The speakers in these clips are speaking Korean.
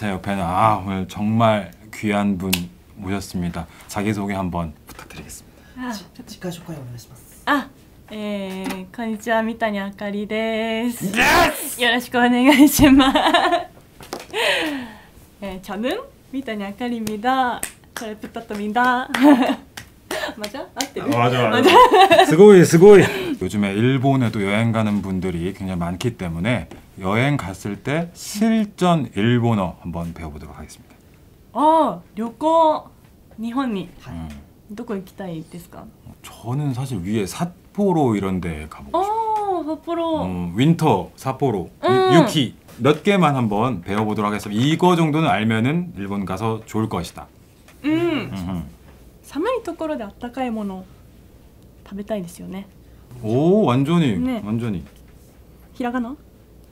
제 옆에는 아 오늘 정말 귀한 분 모셨습니다. 자기 소개 한번 부탁드리겠습니다. あじ自己紹介お願いしますあ、えー、こんにちは三谷あかりです。よろしくお願いします。 네, 저는 미타니 아카리입니다. 트래프터입니다. 맞아? 맞대요? 맞아 맞아. 스고이 스고이. 요즘에 일본에도 여행 가는 분들이 굉장히 많기 때문에 여행 갔을 때 실전 일본어 한번 배워보도록 하겠습니다. 어, 旅行日本にはい、 음. どこ行きたいですか? 저는 사실 위에 삿포로 이런데 가보고 싶어요. 어, 삿포로. 음, 윈터 삿포로 음. 유- 유키 몇 개만 한번 배워보도록 하겠습니다. 이거 정도는 알면은 일본 가서 좋을 것이다. うん。 음흠. 寒いところであったかいもの食べたいですよね。 오 완전히 네. 완전히. ひらがな?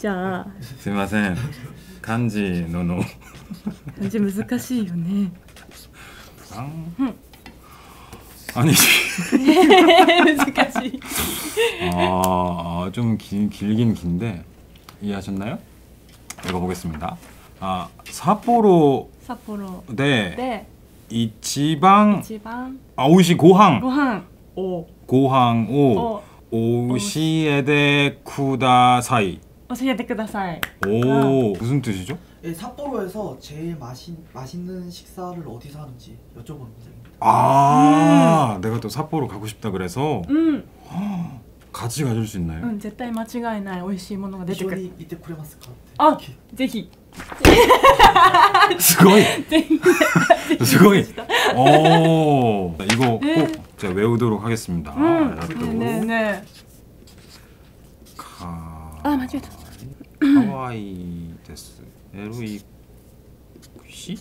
じゃあダメだ。カタカナのみでお願いしまあ、じゃあ 스미마센 간지 노노 漢字難しいよね。 앙. 아니 難しい。 아, 좀 길, 길긴 긴데 이해하셨나요? 읽어보겠습니다. 아, 삿포로 札幌 대 で 이치방 一番 아오시 ご 고항 飯を 고항 오 を 오시에데 쿠다사이 教えてください。 오 무슨 뜻이죠? す예 삿포로에서 제일 맛있 맛있는 식사를 어디서 하는지 여쭤보는 문장입니다 아 내가 또 삿포로 가고 싶다 그래서 うん、 같이 가줄 수 있나요? うん、絶対間違いない美味しいものが出てくる。一緒にいてくれますかってあ聞いてぜひ 스고이 ぜひ。 스고이 오 이거 네. 꼭 제가 외우도록 하겠습니다 うん。 아, ねえねえね 카... あ 하와이 데스 LE 시?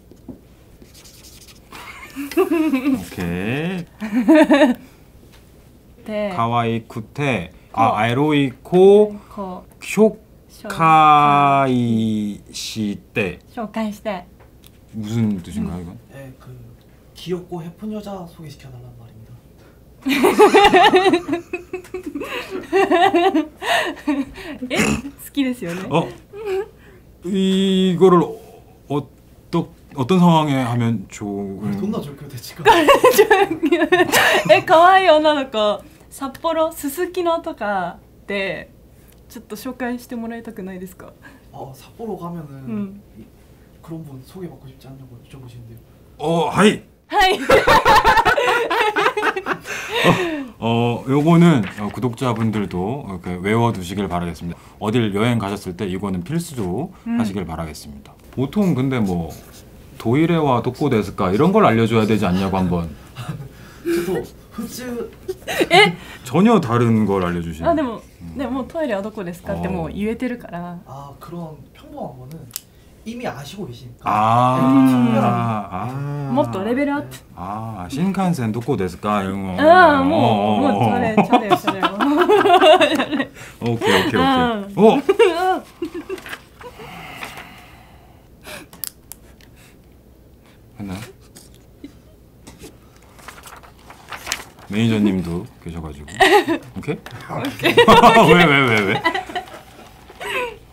오케이. 네. 가와이 쿠테. 아 에로이코 쇼카이 시때. 쇼카시대 무슨 뜻인가요 이건? 음. 네, 그 귀엽고 예쁜 여자 소개시켜 달란 말입니다. え、好きですよね。 어 이거를 어떠, 어떤 상황에 하면 これどん 좋은 な状況で違うえ、可愛い女の子、札幌すすきのとかでちょっと紹介してもらいたくないですか？ 아 삿포로 가면은 음. 이- 그런 분 소개받고 싶지 않냐고 여쭤보시는데요 어 하이 はい。 어 어, 요거는 어, 구독자분들도 외워두시길 바라겠습니다. 어딜 여행 가셨을 때 이거는 필수로 음. 하시길 바라겠습니다. 보통 근데 뭐 도일에와 독고데스까 이런 걸 알려줘야 되지 않냐고 한번. 저도 흡수. 예? 전혀 다른 걸 알려주시는. 아, 네 뭐, 네 뭐 토일해와 독고데스까 어. 때 뭐 이해 들을 거라. 아, 그런 평범한 거는. 이미 아시고 계시니까. 그 아, 뭐 또 레벨 업. 아, 신칸센 도코 데스까 이거. 아, 뭐, 어, 어, 뭐 어. 잘해, 잘해, 잘해. 오케이, 오케이, 오케이. 오. 하나. 매니저님도 계셔가지고. 오케이. 오케이. 왜왜 왜 왜?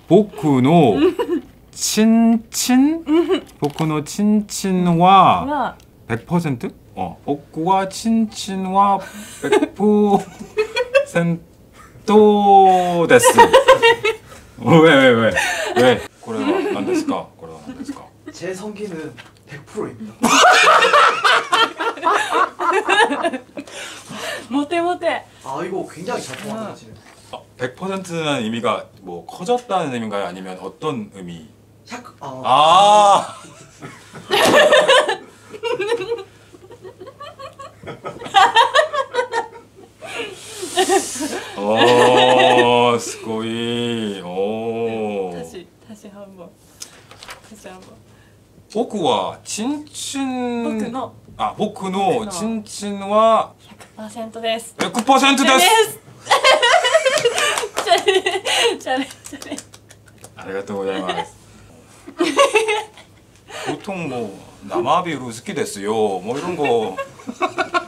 보쿠노 친친 보코노 친친와 100%? 어, 옥구와 친친와 100%센또 됐어. 어, 왜왜 왜? 왜? 고래가 난 됐을까? 고래가 난 됐을까? 제 성기는 100%입니다. 못해 못해. 아 이거 굉장히 잘 통하네 지금. 아, 100%는 의미가 뭐 커졌다는 의미인가요? 아니면 어떤 의미? 100ああおすごい。おお半分。半分。僕はチンチン。僕の。あ僕のチンチンは100%です。100%です。チャレチャレチャレありがとうございます。 보통 뭐 남아비로 스키 됐어요. 뭐 이런 거.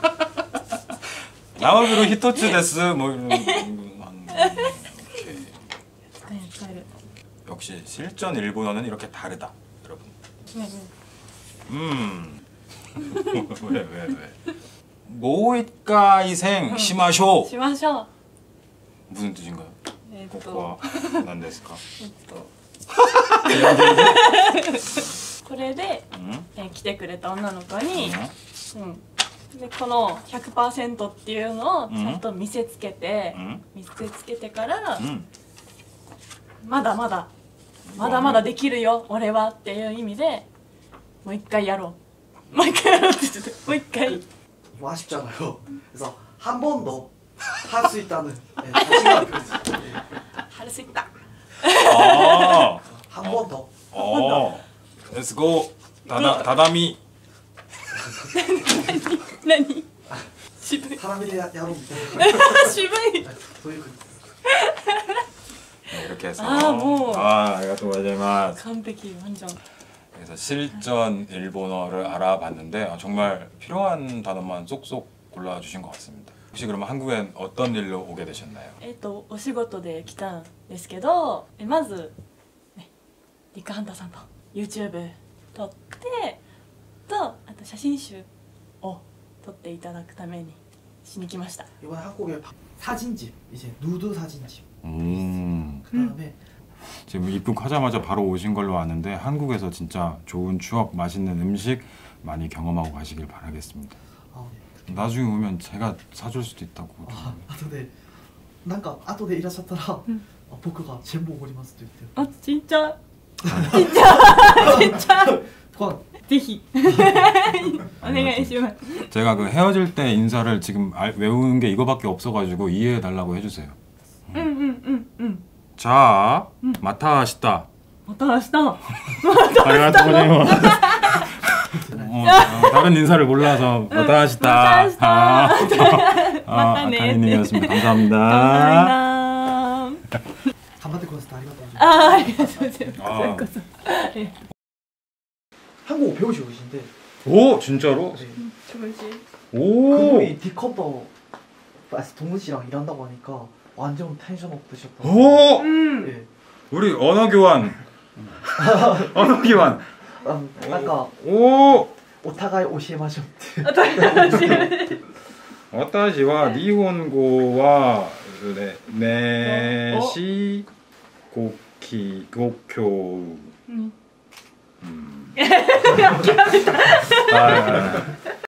남아비로 히토츠 데스 뭐 이런 역시 실전 일본어는 이렇게 다르다 여러분. 음왜왜 왜, 모이까이생 심하쇼. 심하쇼. 무슨 뜻인가요? 에또. 난데스까? 또. これで、 응? えー来てくれた女の子に、 응? うん、でこの100%っていうのをちゃんと見せつけて、 응? 見せつけてから、 응? まだまだまだまだできるよ俺はっていう意味でもう一回やろうもう一回やろうって言っててもう一回 이거 아쉽잖아요. 그래서 한 번 더 할 수 있다는 네, 자신감 표시. 春すいった 아. 한 번 더. 어. Let's go. 다다 다다미. 何渋い 사람이 야 야로인데. 渋い 소유 네, 이렇게 해서 아, 뭐. 아, 아리가또 고자이마스. 完璧완전 그래서 실전 일본어를 알아봤는데 아, 정말 필요한 단어만 쏙쏙 골라주신 것 같습니다. 혹시 그러면 한국엔 어떤 일로 오게 되셨나요? えっ、とお仕事で来たんですけどえまず、ね、リックハンターさんと YouTube 撮ってとあと写真集を撮っていただくためにしに来ました 이번에 한국에 바- 사진집 이제 누드 사진집. 음, 그다음에 지금 입국하자마자 바로 오신 걸로 아는데 한국에서 진짜 좋은 추억, 맛있는 음식 많이 경험하고 가시길 바라겠습니다. 아, 네. 나중에 오면 제가 사줄 수도 있다고. 아, 아토데 뭔가 아토데 이라셨더라. 음. 어, 보크가 젠보 오리마 수도 있대요. あちっちゃちっち 진짜 진짜. 디히. 안녕하십니까. 제가 그 헤어질 때 인사를 지금 알, 외우는 게 이거밖에 없어가지고 이해해 달라고 해주세요. 응응응응. 자, 마타시다. 마타시다. 마타시다. 어, 어, 다른 인사를 몰라서 また明日. また明日. またね. 감사합니다. 감사합니다. 아, 아. 예, 선생님. 아. 네. 한국어 배우시고 계신데. 오, 진짜로? 네. 오. 그분이 디컵더 아, 동훈 씨랑 일한다고 하니까 완전 tension up 되셨다. 오. 음. 예. 우리 언어 교환. 언어 교환. 아, 아까 오. 오타가이 오시마쇼. 오타시와 니혼고와 네, 네시 곡 記語教う、うん、うん、諦めた、